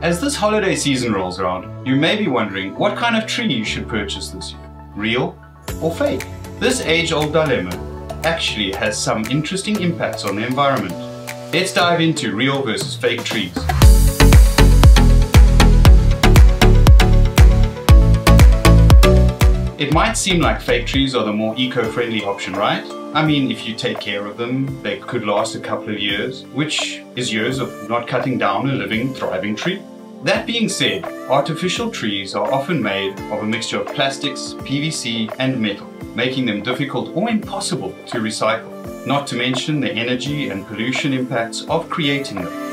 As this holiday season rolls around, you may be wondering what kind of tree you should purchase this year. Real or fake? This age-old dilemma actually has some interesting impacts on the environment. Let's dive into real versus fake trees. It might seem like fake trees are the more eco-friendly option, right? I mean, if you take care of them, they could last a couple of years, which is years of not cutting down a living, thriving tree. That being said, artificial trees are often made of a mixture of plastics, PVC and metal, making them difficult or impossible to recycle, not to mention the energy and pollution impacts of creating them.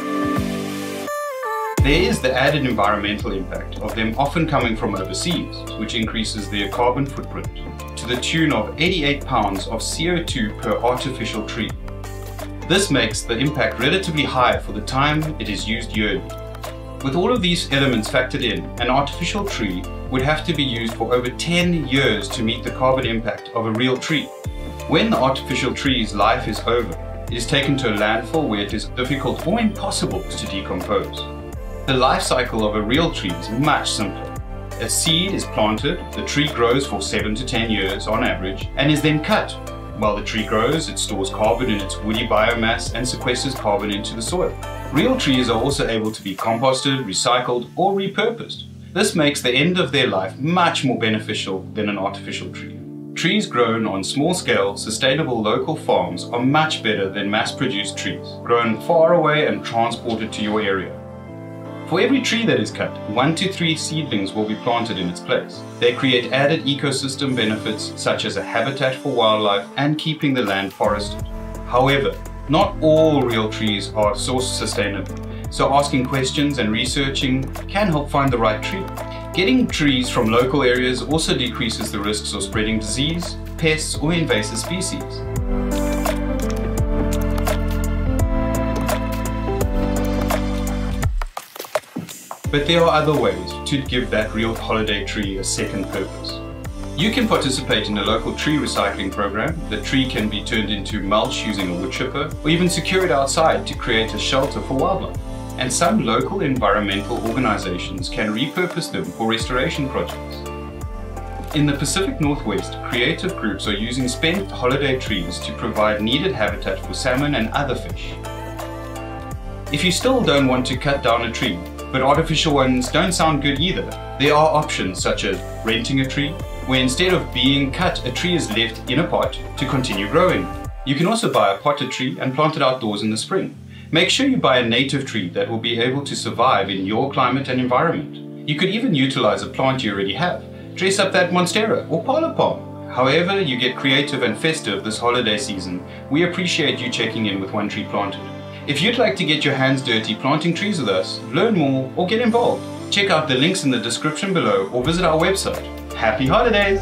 There is the added environmental impact of them often coming from overseas, which increases their carbon footprint to the tune of 88 pounds of CO2 per artificial tree. This makes the impact relatively high for the time it is used yearly. With all of these elements factored in, an artificial tree would have to be used for over 10 years to meet the carbon impact of a real tree. When the artificial tree's life is over, it is taken to a landfill where it is difficult or impossible to decompose. The life cycle of a real tree is much simpler. A seed is planted, the tree grows for 7 to 10 years on average, and is then cut. While the tree grows, it stores carbon in its woody biomass and sequesters carbon into the soil. Real trees are also able to be composted, recycled, or repurposed. This makes the end of their life much more beneficial than an artificial tree. Trees grown on small-scale, sustainable local farms are much better than mass-produced trees, grown far away and transported to your area. For every tree that is cut, one to three seedlings will be planted in its place. They create added ecosystem benefits such as a habitat for wildlife and keeping the land forested. However, not all real trees are source sustainable, so asking questions and researching can help find the right tree. Getting trees from local areas also decreases the risks of spreading disease, pests or invasive species. But there are other ways to give that real holiday tree a second purpose. You can participate in a local tree recycling program. The tree can be turned into mulch using a wood chipper, or even secure it outside to create a shelter for wildlife. And some local environmental organizations can repurpose them for restoration projects. In the Pacific Northwest, creative groups are using spent holiday trees to provide needed habitat for salmon and other fish. If you still don't want to cut down a tree, but artificial ones don't sound good either. There are options such as renting a tree, where instead of being cut, a tree is left in a pot to continue growing. You can also buy a potted tree and plant it outdoors in the spring. Make sure you buy a native tree that will be able to survive in your climate and environment. You could even utilize a plant you already have. Dress up that monstera or parlor palm. However you get creative and festive this holiday season, we appreciate you checking in with One Tree Planted. If you'd like to get your hands dirty planting trees with us, learn more, or get involved, check out the links in the description below or visit our website. Happy holidays!